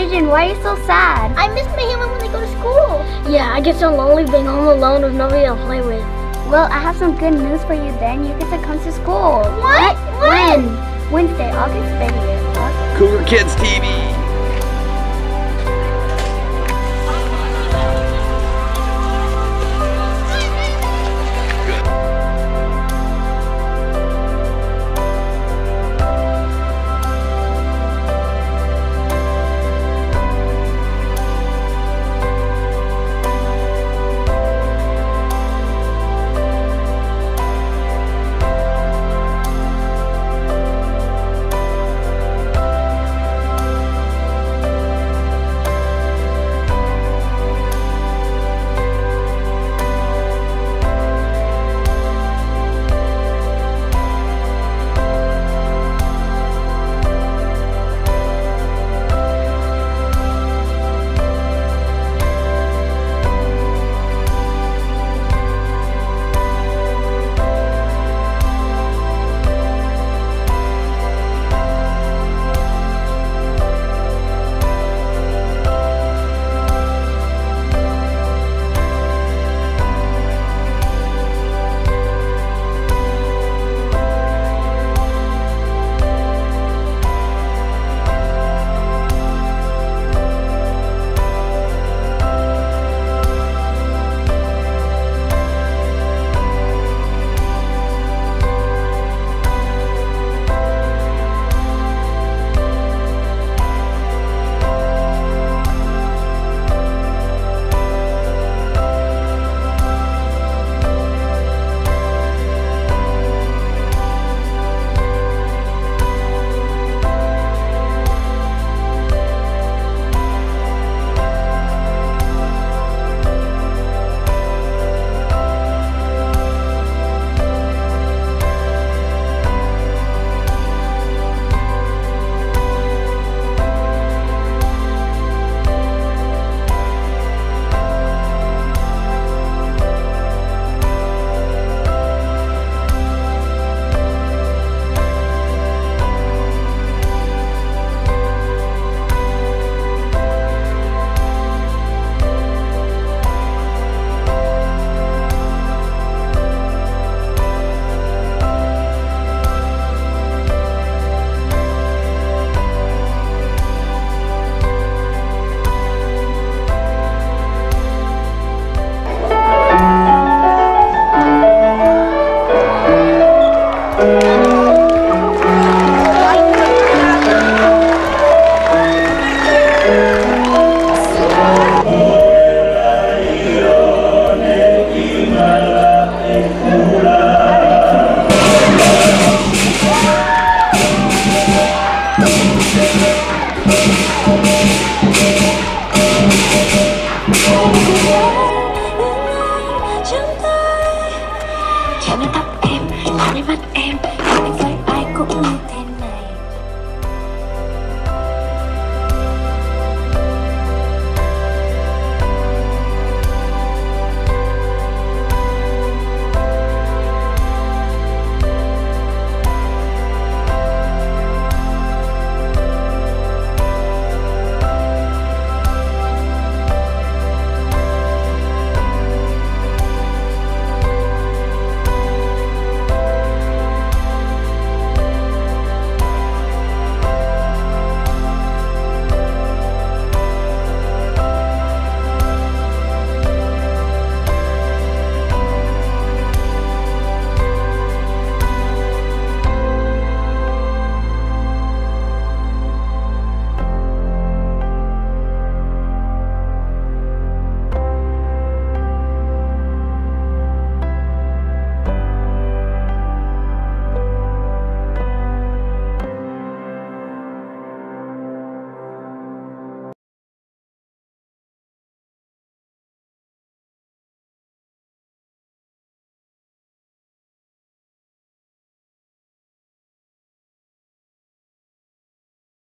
Pigeon, why are you so sad? I miss my human when they go to school. Yeah, I get so lonely being home alone with nobody to play with. Well, I have some good news for you then. You get to come to school. What? When? Wednesday, August 30th. Cougar Kids TV. Chạm lên